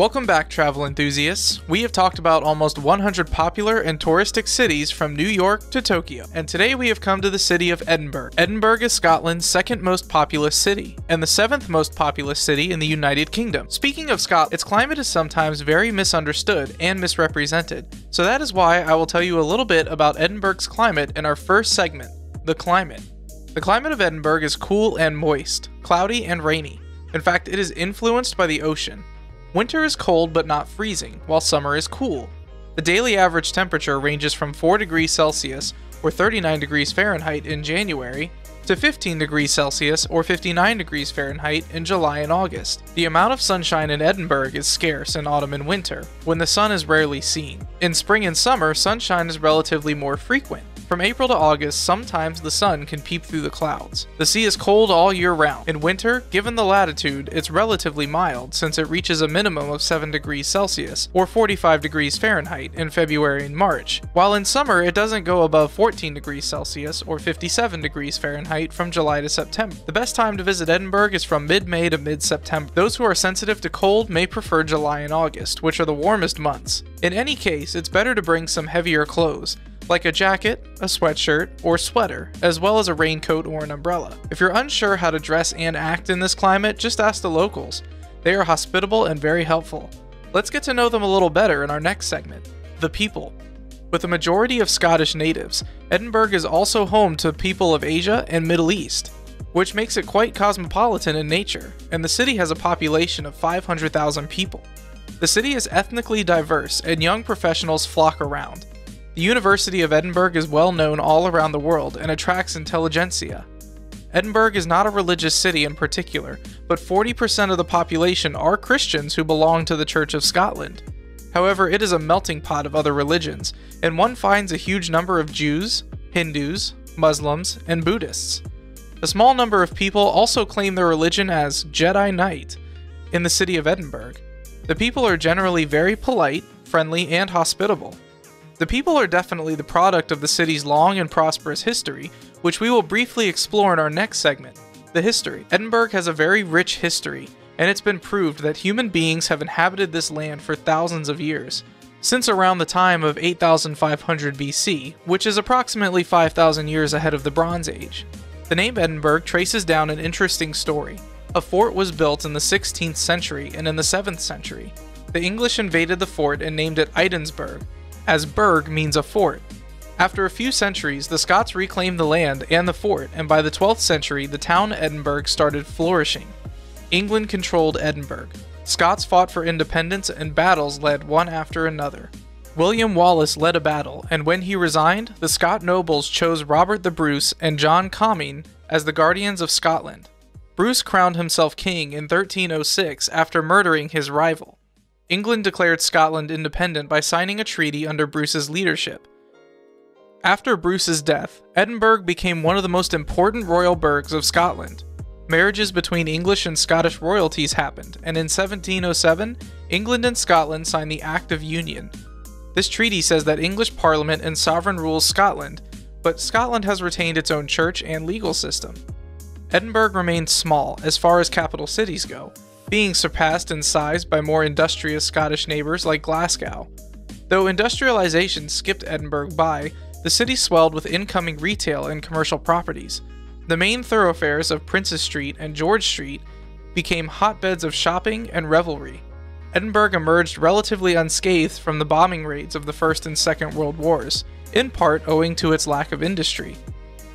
Welcome back, travel enthusiasts. We have talked about almost 100 popular and touristic cities from New York to Tokyo, and today we have come to the city of Edinburgh. Edinburgh is Scotland's second most populous city, and the seventh most populous city in the United Kingdom. Speaking of Scotland, its climate is sometimes very misunderstood and misrepresented, so that is why I will tell you a little bit about Edinburgh's climate in our first segment, the climate. The climate of Edinburgh is cool and moist, cloudy and rainy. In fact, it is influenced by the ocean. Winter is cold but not freezing, while summer is cool. The daily average temperature ranges from 4 degrees Celsius or 39 degrees Fahrenheit in January to 15 degrees Celsius or 59 degrees Fahrenheit in July and August. The amount of sunshine in Edinburgh is scarce in autumn and winter, when the sun is rarely seen. In spring and summer, sunshine is relatively more frequent. From April to August, sometimes the sun can peep through the clouds. The sea is cold all year round. In winter, given the latitude, it's relatively mild since it reaches a minimum of 7 degrees Celsius or 45 degrees Fahrenheit in February and March, while in summer it doesn't go above 14 degrees Celsius or 57 degrees Fahrenheit from July to September. The best time to visit Edinburgh is from mid-May to mid-September. Those who are sensitive to cold may prefer July and August, which are the warmest months. In any case, it's better to bring some heavier clothes, like a jacket, a sweatshirt, or sweater, as well as a raincoat or an umbrella. If you're unsure how to dress and act in this climate, just ask the locals. They are hospitable and very helpful. Let's get to know them a little better in our next segment the people. With a majority of Scottish natives, Edinburgh is also home to people of Asia and Middle East, which makes it quite cosmopolitan in nature, and the city has a population of 500,000 people. The city is ethnically diverse, and young professionals flock around. The University of Edinburgh is well known all around the world and attracts intelligentsia. Edinburgh is not a religious city in particular, but 40% of the population are Christians who belong to the Church of Scotland. However, it is a melting pot of other religions, and one finds a huge number of Jews, Hindus, Muslims, and Buddhists. A small number of people also claim their religion as Jedi Knight in the city of Edinburgh. The people are generally very polite, friendly, and hospitable. The people are definitely the product of the city's long and prosperous history, which we will briefly explore in our next segment the history. Edinburgh has a very rich history, and it's been proved that human beings have inhabited this land for thousands of years, since around the time of 8500 BC, which is approximately 5000 years ahead of the Bronze Age. The name Edinburgh traces down an interesting story. A fort was built in the 16th century and in the 7th century. The English invaded the fort and named it Edensburgh, as burg means a fort. After a few centuries, the Scots reclaimed the land and the fort, and by the 12th century, the town Edinburgh started flourishing. England controlled Edinburgh. Scots fought for independence, and battles led one after another. William Wallace led a battle, and when he resigned, the Scot nobles chose Robert the Bruce and John Comyn as the guardians of Scotland. Bruce crowned himself king in 1306 after murdering his rival. England declared Scotland independent by signing a treaty under Bruce's leadership. After Bruce's death, Edinburgh became one of the most important royal burghs of Scotland. Marriages between English and Scottish royalties happened, and in 1707, England and Scotland signed the Act of Union. This treaty says that English Parliament and sovereign rules Scotland, but Scotland has retained its own church and legal system. Edinburgh remained small as far as capital cities go, being surpassed in size by more industrious Scottish neighbours like Glasgow. Though industrialization skipped Edinburgh by, the city swelled with incoming retail and commercial properties. The main thoroughfares of Princes Street and George Street became hotbeds of shopping and revelry. Edinburgh emerged relatively unscathed from the bombing raids of the First and Second World Wars, in part owing to its lack of industry.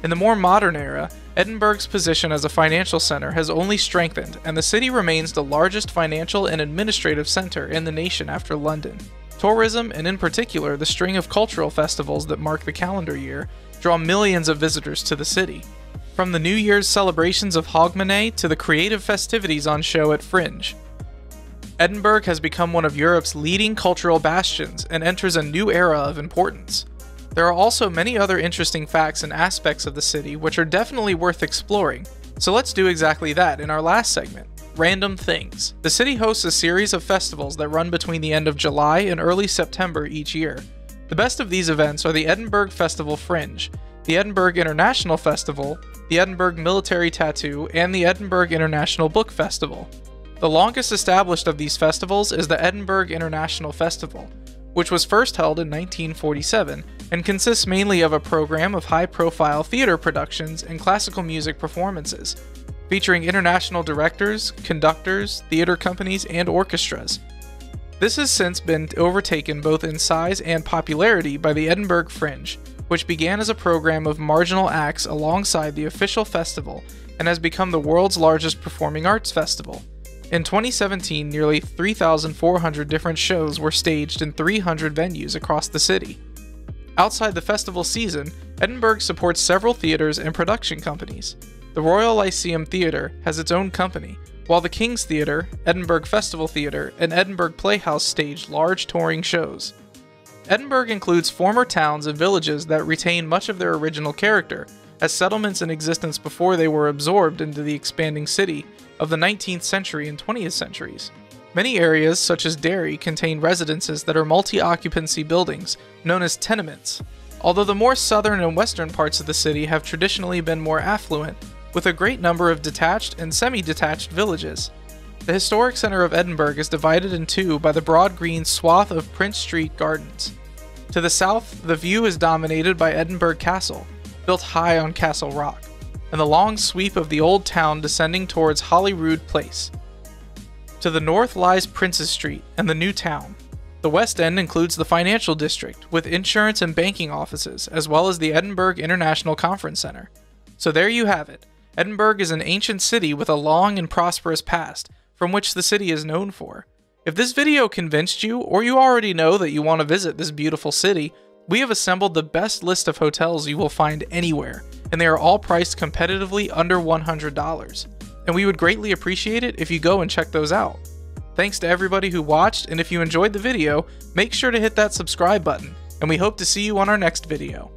In the more modern era, Edinburgh's position as a financial center has only strengthened, and the city remains the largest financial and administrative center in the nation after London. Tourism, and in particular the string of cultural festivals that mark the calendar year, draw millions of visitors to the city. From the New Year's celebrations of Hogmanay to the creative festivities on show at Fringe. Edinburgh has become one of Europe's leading cultural bastions and enters a new era of importance. There are also many other interesting facts and aspects of the city which are definitely worth exploring, so let's do exactly that in our last segment. Random Things. The city hosts a series of festivals that run between the end of July and early September each year. The best of these events are the Edinburgh Festival Fringe, the Edinburgh International Festival, the Edinburgh Military Tattoo, and the Edinburgh International Book Festival. The longest established of these festivals is the Edinburgh International Festival, which was first held in 1947 and consists mainly of a program of high profile theater productions and classical music performances, featuring international directors, conductors, theater companies, and orchestras. This has since been overtaken both in size and popularity by the Edinburgh Fringe, which began as a program of marginal acts alongside the official festival and has become the world's largest performing arts festival. In 2017, nearly 3,400 different shows were staged in 300 venues across the city. Outside the festival season, Edinburgh supports several theaters and production companies. The Royal Lyceum Theatre has its own company, while the King's Theatre, Edinburgh Festival Theatre, and Edinburgh Playhouse stage large touring shows. Edinburgh includes former towns and villages that retain much of their original character, as settlements in existence before they were absorbed into the expanding city of the 19th century and 20th centuries. Many areas, such as Dalry, contain residences that are multi occupancy buildings, known as tenements. Although the more southern and western parts of the city have traditionally been more affluent, with a great number of detached and semi detached villages. The historic centre of Edinburgh is divided in two by the broad green swath of Prince Street Gardens. To the south, the view is dominated by Edinburgh Castle, built high on Castle Rock, and the long sweep of the old town descending towards Holyrood Palace. To the north lies Princes Street and the new town. The west end includes the financial district, with insurance and banking offices, as well as the Edinburgh International Conference Centre. So there you have it. Edinburgh is an ancient city with a long and prosperous past, from which the city is known for. If this video convinced you, or you already know that you want to visit this beautiful city, we have assembled the best list of hotels you will find anywhere, and they are all priced competitively under $100. And we would greatly appreciate it if you go and check those out. Thanks to everybody who watched, and if you enjoyed the video, make sure to hit that subscribe button, and we hope to see you on our next video.